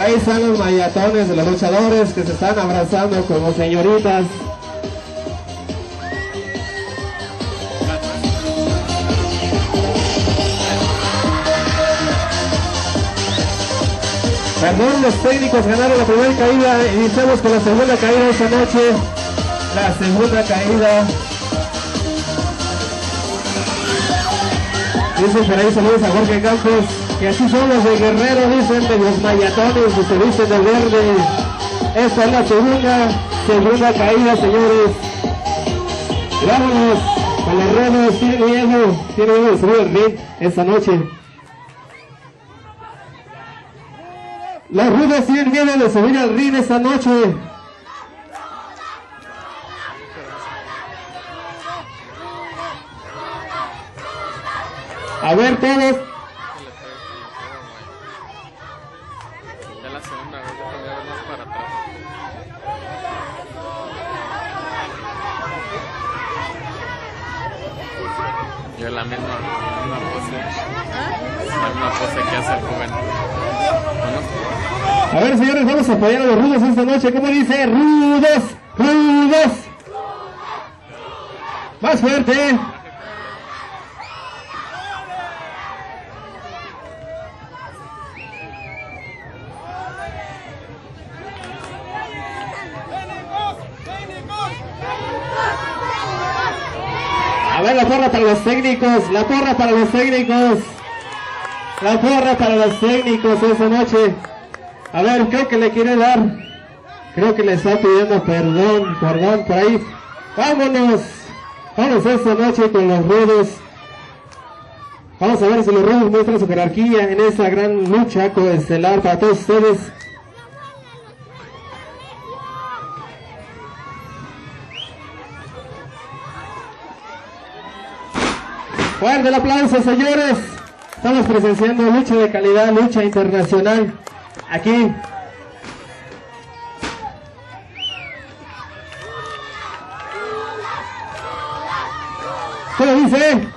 Ahí están los mayatones de los luchadores que se están abrazando como señoritas. Perdón, los técnicos ganaron la primera caída. Iniciamos con la segunda caída esta noche. La segunda caída. Dicen por ahí saludos a Jorge Campos. Que así son los de Guerrero, dicen de los mayatones que se visten de verde. Esta es la segunda, segunda caída, señores. Vámonos con los renos. Tiene miedo, tiene miedo de subir el ring esta noche. Los rudos tienen miedo de subir al ring esta noche. A ver todos. Ya la segunda vez ya cambié más para atrás. Yo la misma, misma pose. La misma A ver, señores, vamos a apoyar a los rudos esta noche. ¿Cómo dice? Rudos, rudos. Más fuerte. A ver, la porra para los técnicos, la porra para los técnicos. La porra para los técnicos esta noche. A ver, creo que le quiere dar. Creo que le está pidiendo perdón, perdón por ahí. Vámonos. Vamos esta noche con los rudos. Vamos a ver si los rudos muestran su jerarquía en esta gran lucha coestelar para todos ustedes. Fuerte el aplauso, señores. Estamos presenciando lucha de calidad, lucha internacional. Aquí. ¿Cómo dice?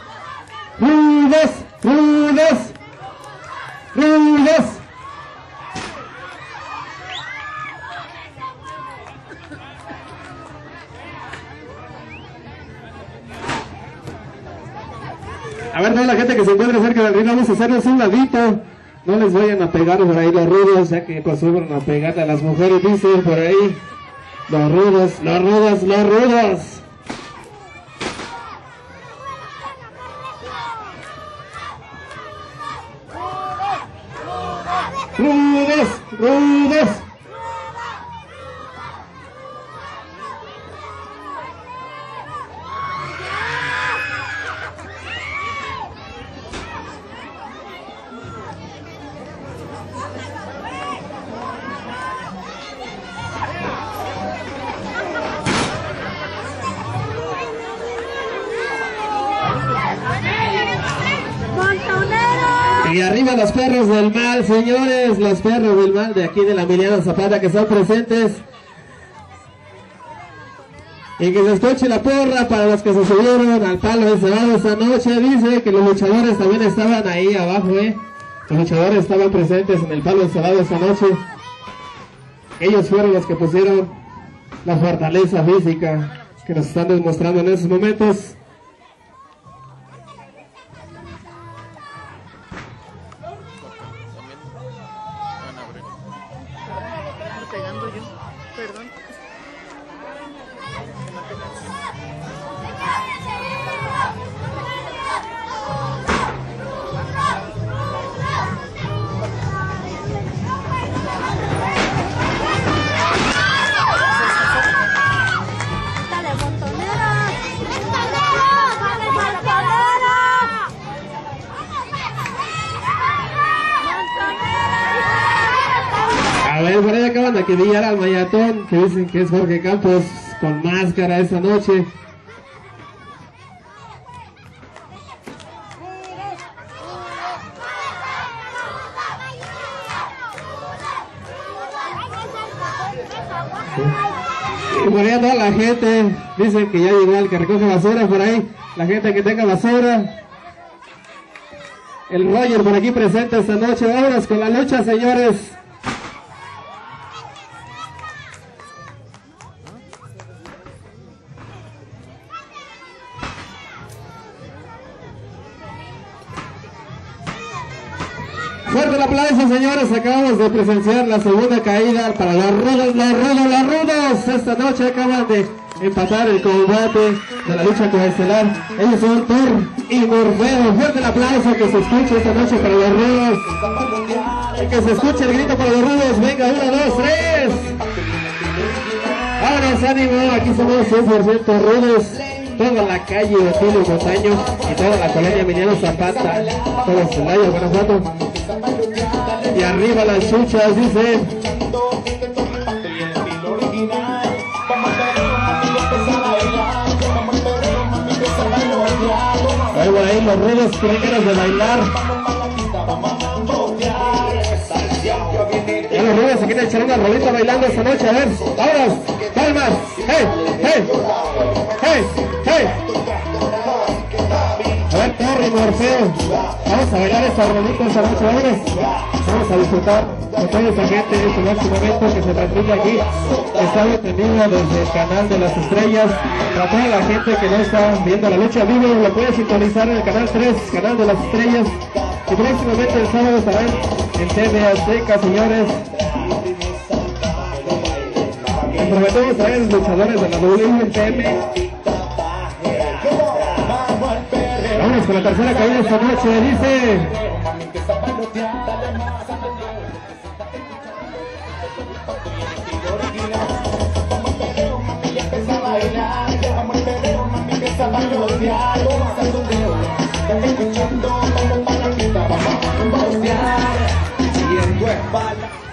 Toda la gente que se encuentra cerca del río, vamos a hacerles un ladito. No les vayan a pegar por ahí los rudos, ya que acostumbran a pegarle a las mujeres, dice por ahí. Los rudos, los rudos, los rudos. Rudos, rudos. Y arriba los perros del mal, señores, los perros del mal de aquí de la Emiliano Zapata que están presentes. Y que se escuche la porra para los que se subieron al palo de cebado esta noche. Dice que los luchadores también estaban ahí abajo, eh. Los luchadores estaban presentes en el palo de cebado esta noche. Ellos fueron los que pusieron la fortaleza física que nos están demostrando en esos momentos. Acaban de acribillar al Mayatón, que dicen que es Jorge Campos con máscara esta noche. Y por anda la gente, dicen que ya llegó el que recoge basura por ahí, la gente que tenga basura. El Roger por aquí presente esta noche, vámonos con la lucha señores. Señores. Acabamos de presenciar la segunda caída para los rudos, los rudos, los rudos. Esta noche acaban de empatar el combate de la lucha coestelar. Ellos son Thor y Morfeo. Fuerte el aplauso que se escuche esta noche para los rudos. Que se escuche el grito para los rudos. Venga, uno, dos, tres. Vámonos, ánimo. Aquí somos 100% rudos. Toda la calle de Tilo Montaño y toda la colonia Emiliano Zapata. Todo Celaya, Guanajuato. Y arriba las chuchas, dicen. Por ahí los rudos de bailar. Ya los rudos se quieren echar una rolita bailando esta noche, a ver. ¡Vámonos! ¡Palmas! ¡Hey! ¡Hey! ¡Hey! ¡Hey! A ver, Torre y Morfeo. Vamos a bailar esta rolita esta noche. Vamos a disfrutar con toda esta gente en este máximo momento que se transmite aquí. Está detenido desde el canal de las estrellas. Para toda la gente que no está viendo la lucha vivo, lo puede sintonizar en el canal 3, canal de las estrellas. Y próximamente el sábado estarán en TV Azteca, señores. Prometemos traer los luchadores de la WMTM. Con la tercera caída esta noche, dice.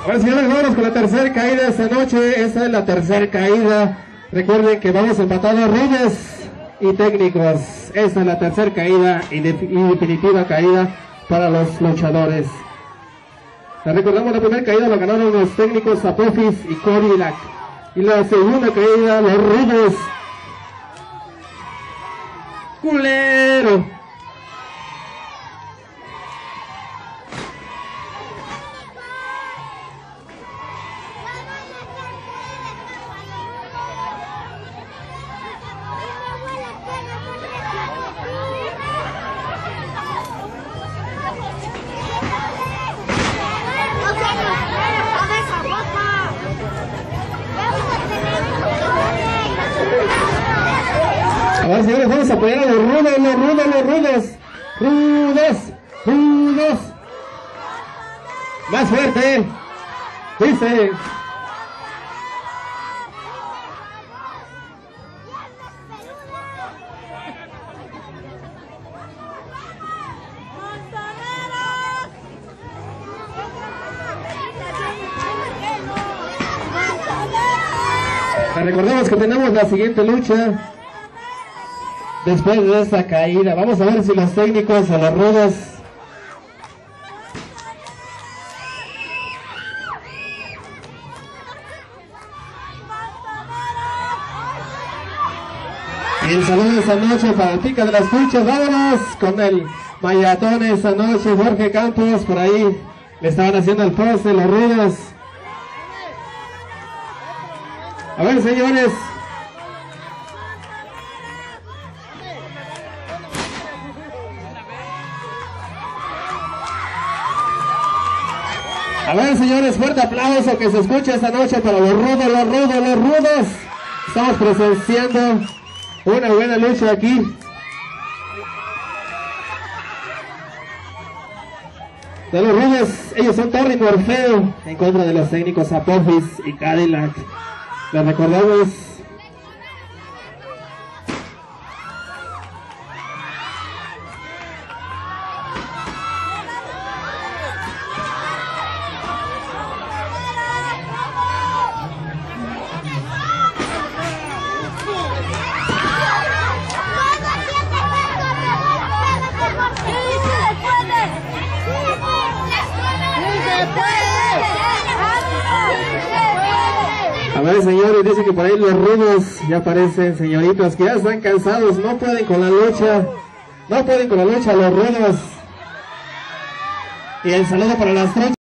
Bueno, señores, vámonos con la tercera caída esta noche. Esta es la tercera caída. Recuerden que vamos empatados Reyes y técnicos. Esta es la tercera caída y, de- y definitiva caída para los luchadores. Les recordamos la primera caída la ganaron los técnicos Apophis y Codillac. Y la segunda caída los rudos. Culero. Ahora señores, vamos a apoyar a los rudos, los rudos, los rudos. Rudos, rudos. Más fuerte. Dice. Recordemos que tenemos la siguiente lucha. Después de esta caída, vamos a ver si los técnicos o los rudos Y el saludo esta noche para el de las cuchas. Vámonos con el mayatón esta noche. Jorge Campos por ahí le estaban haciendo el poste, los rudos. A ver, señores. A ver, señores, fuerte aplauso que se escuche esta noche para los rudos, los rudos, los rudos. Estamos presenciando una buena lucha aquí. De los rudos, ellos son Torre y Morfeo en contra de los técnicos Apophis y Cadillac. Les recordamos A ver, señores, dice que por ahí los rudos ya aparecen, señoritas, que ya están cansados, no pueden con la lucha, no pueden con la lucha los rudos. Y el saludo para las trochas.